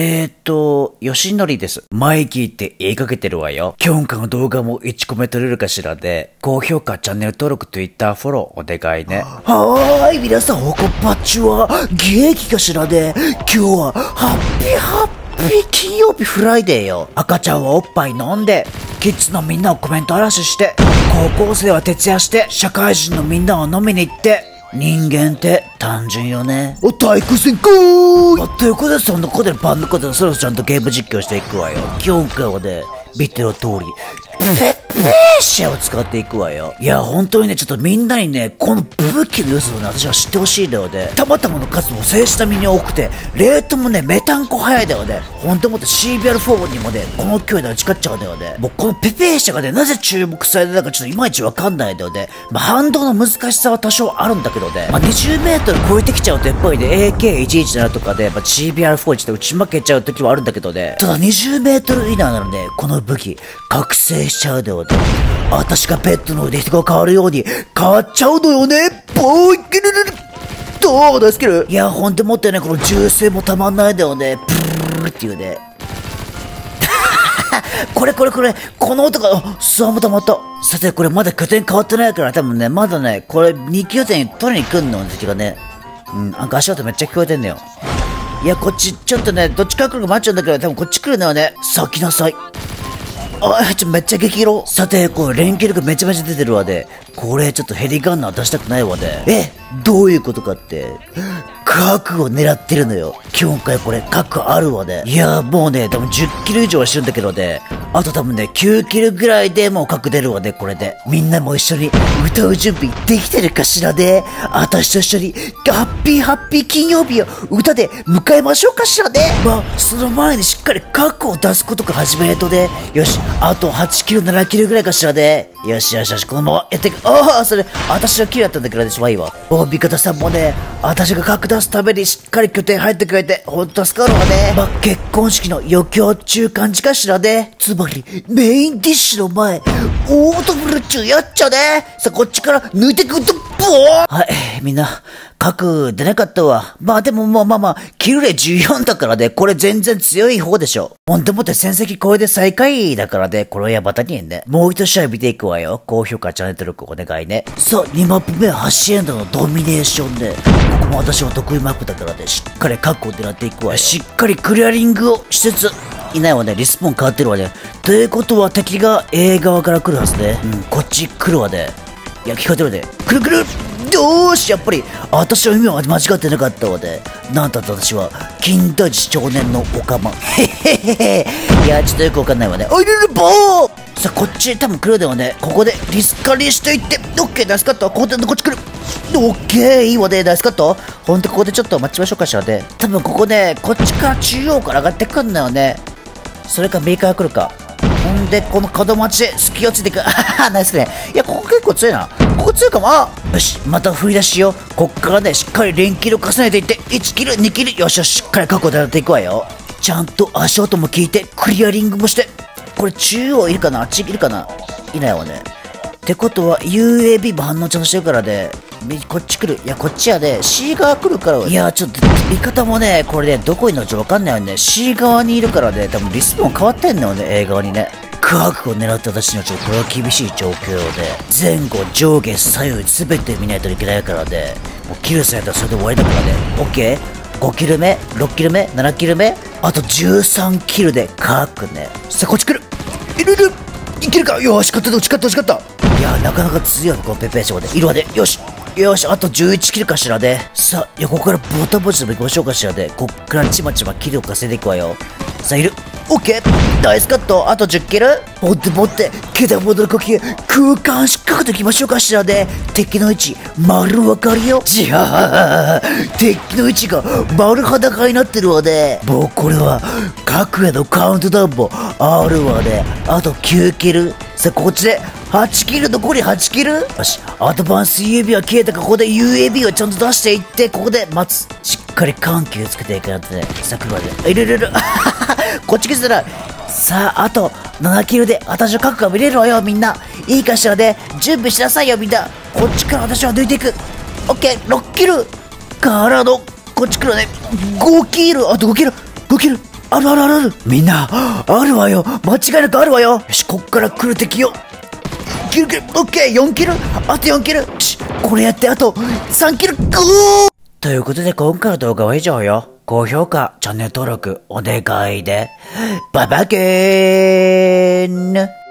えーっと、吉典です。マイキーって言いかけてるわよ。今日の動画も1個目撮れるかしらで、高評価、チャンネル登録、Twitter フォローお願いね。はーい、皆さん、おこっぱっちは、元気かしらで、今日は、ハッピーハッピー金曜日 Friday よ。赤ちゃんはおっぱい飲んで、キッズのみんなをコメント嵐して、高校生は徹夜して、社会人のみんなを飲みに行って、人間って単純よね。お、体育戦かーいということで、そんなことでパンのことでそろそろちゃんとゲーム実況していくわよ。今回はね、見ての通り、ペーシャを使っていくわよ。いや、本当にね、ちょっとみんなにね、この武器の良さをね、私は知ってほしいんだよね。たまたまの数も静止並みに多くて、レートもね、メタンコ早いだよね。本当もって CBR4 にもね、この勢いで打ち勝っちゃうんだよね。もうこのペペーシャがね、なぜ注目されてたかちょっといまいちわかんないんだよね。まあ、反動の難しさは多少あるんだけどね。まあ、20メートル超えてきちゃうと、やっぱりね、AK117 とかで、まあ、CBR4 で打ち負けちゃう時はあるんだけどね。ただ20メートル以内なので、この武器、覚醒しちゃうだよね。私がペットの腕人が変わるように、変わっちゃうのよね。ボーイキルルルどうですけどいや、ほんともってね、この銃声もたまんないんだよね。プルルルっていうね。これこれこれ、この音が、スワも溜まった。さて、これまだ拠点変わってないから、多分ね、まだね、これ2拠点取りに来んの、敵がね。うん、なんか足音めっちゃ聞こえてんだよ。いや、こっち、ちょっとね、どっちから来るか待っちゃうんだけど、多分こっち来るのよね。さあ来なさい。あ、ちょ、めっちゃ激色。さて、これ連携力めちゃめちゃ出てるわで。これちょっとヘリガンナー出したくないわで。え、どういうことかって。核を狙ってるのよ。今回これ核あるわで。いや、もうね、多分10キロ以上はしてるんだけどね。あと多分ね、9キロぐらいでもう核出るわで、これで。みんなも一緒に歌う準備できてるかしらで。私と一緒に、ハッピーハッピー金曜日を歌で迎えましょうかしらで。まあ、その前にしっかり核を出すことか始めるとで。よし、あと8キロ、7キロぐらいかしらで。よしよしよし、このままやっていく。ああ、それ、私がキルだったんだけどね、しまいいわ。お、味方さんもね、私が格出すためにしっかり拠点入ってくれて、ほんと助かるわね。まあ、結婚式の余興中感じかしらね。つまり、メインディッシュの前、オートブル中やっちゃね。さあ、こっちから抜いてくると、ボーはい、みんな、核出なかったわ。まあでももうまあまあ、キルレ14だからね、これ全然強い方でしょ。ほんともって戦績これで最下位だからね、これはまたにね。もう一試合見ていくわよ。高評価、チャンネル登録お願いね。さあ、2マップ目8エンドのドミネーションで、ここも私の得意マップだからね、しっかり核を狙っていくわよ。しっかりクリアリングをしつつ、いないわね、リスポーン変わってるわね。ということは敵が A 側から来るはずね。うん、こっち来るわね。いや、聞こえてるで。くるくるよーし、やっぱり、私の意味は間違ってなかったわで。なんだと私は、金田一少年のオカマ。へへへへ。いや、ちょっとよくわかんないわね。おいるるぼーさあ、こっち多分来るではね、ここでリスカリしていって、オッケー、ナイスカット。ここでこっち来る。オッケー、いいわね、ナイスカット。ほんと、ここでちょっと待ちましょうかしらね。多分ここね、こっちから中央から上がってくるんだよね。それかメーカー来るか。ほんで、この角待ち隙をついていく。あ、ナイスね。いや、ここ結構強いな。ここ強いかも。あよし、また振り出しよう。こっからね、しっかり連キル重ねていって、1キル、2キル。よしよし、しっかり確保でやっていくわよ。ちゃんと足音も聞いて、クリアリングもして。これ中央いるかな？あっちいるかな？いないわね。ってことは UAB も反応ちゃんとしてるからで、みこっち来る。いや、こっちやで、C 側来るから。いや、ちょっと、味方もね、これね、どこにいるのかわかんないよね。C 側にいるからね、多分リスポーン変わってんのよね、A 側にね。核を狙った私にはちょっとこれは厳しい状況で、前後、上下、左右、すべて見ないといけないからで、もうキルされたらそれで終わりだからね。オッケー ?5 キル目 ?6 キル目 ?7 キル目？あと13キルで核ね。さあ、こっち来るいるいるいけるか？よし、勝った、勝った、勝った？いや、なかなか強いの、このペペーションで。いるわで。よし。よし、あと11キルかしらで。さあ、横からボタンポジでも行きましょうかしらで。こっからちまちまキルを稼いでいくわよ。さあ、いる。オッケーナイスカットあと10キル持って持って毛玉戻る呼吸空間しっかりといきましょうかしらで敵の位置丸分かるよじゃあ敵の位置が丸裸になってるわでもうこれは各へのカウントダウンもあるわであと9キルさあこっちで8キル残り8キル？よしアドバンス UAB は消えた。かここで UAB をちゃんと出していってここで待つ。しっかり緩急つけていかないとね。さあ来るわでいるいるいる。こっち来てたらさああと7キルで私の核が見れるわよみんな。いいかしらで準備しなさいよみんな。こっちから私は抜いていく。オッケー6キル。からのこっち来るね。5キル。あと5キル。5キル。あるあるある。あるみんな、あるわよ。間違いなくあるわよ。よし、こっから来る敵よ。キルキル、オッケー !4 キル。あと4キル、これやってあと3キル。ゴー。ということで今回の動画は以上よ。高評価、チャンネル登録、お願いで。ババケーン。